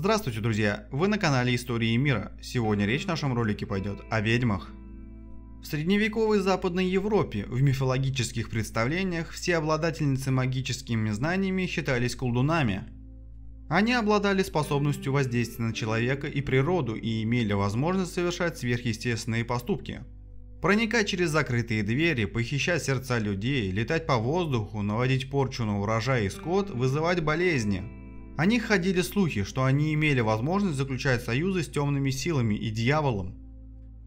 Здравствуйте, друзья! Вы на канале Истории мира. Сегодня речь в нашем ролике пойдет о ведьмах. В средневековой Западной Европе в мифологических представлениях все обладательницы магическими знаниями считались колдунами. Они обладали способностью воздействия на человека и природу и имели возможность совершать сверхъестественные поступки. Проникать через закрытые двери, похищать сердца людей, летать по воздуху, наводить порчу на урожай и скот, вызывать болезни – о них ходили слухи, что они имели возможность заключать союзы с темными силами и дьяволом,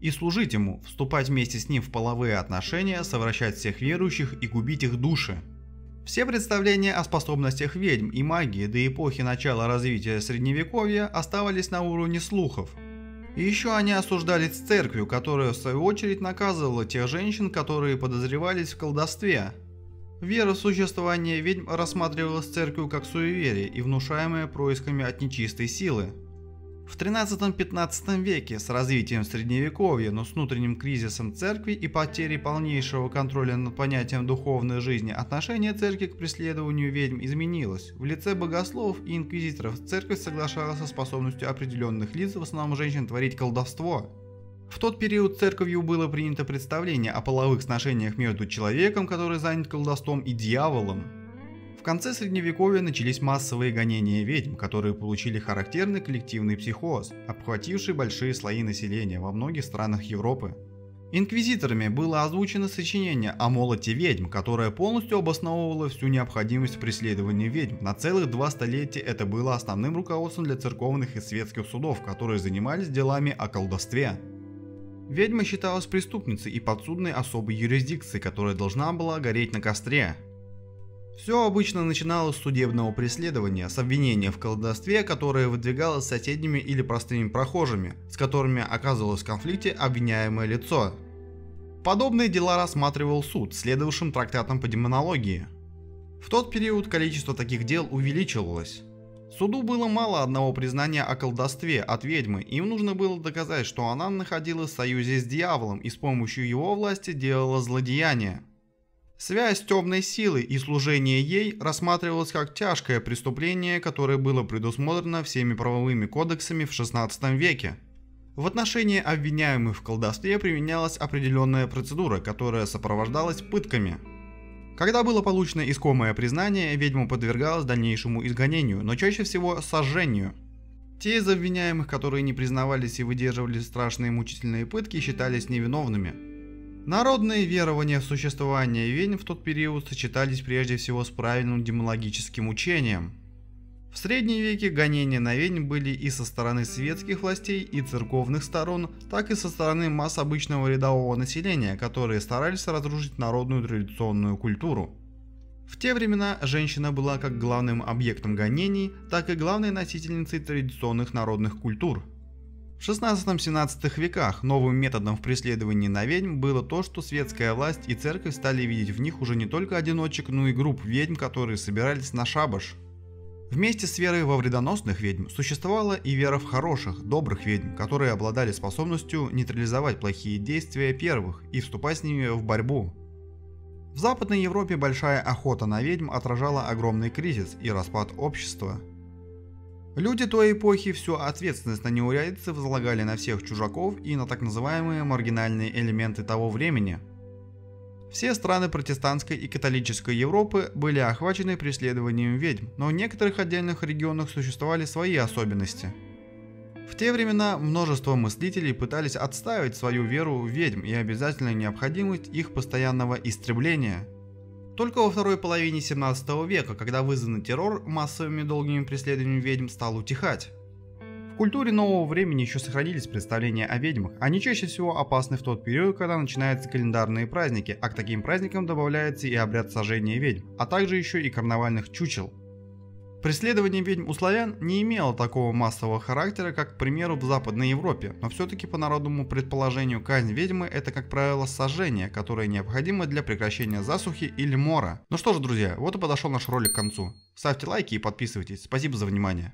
и служить ему, вступать вместе с ним в половые отношения, совращать всех верующих и губить их души. Все представления о способностях ведьм и магии до эпохи начала развития Средневековья оставались на уровне слухов. И еще они осуждались церковью, которая в свою очередь наказывала тех женщин, которые подозревались в колдовстве, Вера в существование ведьм рассматривалась церковью как суеверие и внушаемое происками от нечистой силы. В 13-15 веке с развитием средневековья, но с внутренним кризисом церкви и потерей полнейшего контроля над понятием духовной жизни, отношение церкви к преследованию ведьм изменилось. В лице богословов и инквизиторов церковь соглашалась со способностью определенных лиц, в основном женщин, творить колдовство. В тот период церковью было принято представление о половых сношениях между человеком, который занят колдовством, и дьяволом. В конце средневековья начались массовые гонения ведьм, которые получили характерный коллективный психоз, обхвативший большие слои населения во многих странах Европы. Инквизиторами было озвучено сочинение о молоте ведьм, которое полностью обосновывало всю необходимость преследования ведьм. На целых два столетия это было основным руководством для церковных и светских судов, которые занимались делами о колдовстве. Ведьма считалась преступницей и подсудной особой юрисдикции, которая должна была гореть на костре. Все обычно начиналось с судебного преследования, с обвинения в колдовстве, которое выдвигалось соседними или простыми прохожими, с которыми оказывалось в конфликте обвиняемое лицо. Подобные дела рассматривал суд, следовавшим трактатом по демонологии. В тот период количество таких дел увеличивалось. Суду было мало одного признания о колдовстве от ведьмы, им нужно было доказать, что она находилась в союзе с дьяволом и с помощью его власти делала злодеяния. Связь темной силы и служение ей рассматривалась как тяжкое преступление, которое было предусмотрено всеми правовыми кодексами в 16 веке. В отношении обвиняемых в колдовстве применялась определенная процедура, которая сопровождалась пытками – когда было получено искомое признание, ведьма подвергалась дальнейшему изгонению, но чаще всего сожжению. Те из обвиняемых, которые не признавались и выдерживали страшные мучительные пытки, считались невиновными. Народные верования в существование ведьм в тот период сочетались прежде всего с правильным демонологическим учением. В средние веки гонения на ведьм были и со стороны светских властей и церковных сторон, так и со стороны масс обычного рядового населения, которые старались разрушить народную традиционную культуру. В те времена женщина была как главным объектом гонений, так и главной носительницей традиционных народных культур. В 16-17 веках новым методом в преследовании на ведьм было то, что светская власть и церковь стали видеть в них уже не только одиночек, но и групп ведьм, которые собирались на шабаш – Вместе с верой во вредоносных ведьм существовала и вера в хороших, добрых ведьм, которые обладали способностью нейтрализовать плохие действия первых и вступать с ними в борьбу. В Западной Европе большая охота на ведьм отражала огромный кризис и распад общества. Люди той эпохи всю ответственность на неурядицы возлагали на всех чужаков и на так называемые маргинальные элементы того времени – все страны протестантской и католической Европы были охвачены преследованием ведьм, но в некоторых отдельных регионах существовали свои особенности. В те времена множество мыслителей пытались отстаивать свою веру в ведьм и обязательную необходимость их постоянного истребления. Только во второй половине 17 века, когда вызванный террор массовыми долгими преследованиями ведьм стал утихать. В культуре нового времени еще сохранились представления о ведьмах. Они чаще всего опасны в тот период, когда начинаются календарные праздники, а к таким праздникам добавляется и обряд сожжения ведьм, а также еще и карнавальных чучел. Преследование ведьм у славян не имело такого массового характера, как, к примеру, в Западной Европе, но все-таки по народному предположению казнь ведьмы это, как правило, сожжение, которое необходимо для прекращения засухи или мора. Ну что ж, друзья, вот и подошел наш ролик к концу. Ставьте лайки и подписывайтесь. Спасибо за внимание.